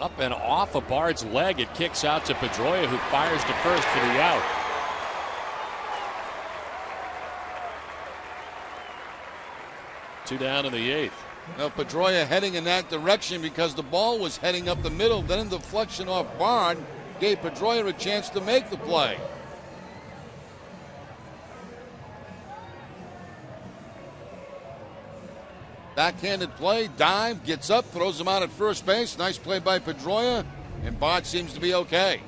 Up and off of Bard's leg. It kicks out to Pedroia, who fires to first for the out. Two down in the eighth. Now Pedroia heading in that direction because the ball was heading up the middle. Then the deflection off Bard gave Pedroia a chance to make the play. Backhanded play, dive, gets up, throws him out at first base. Nice play by Pedroia, and Bard seems to be okay.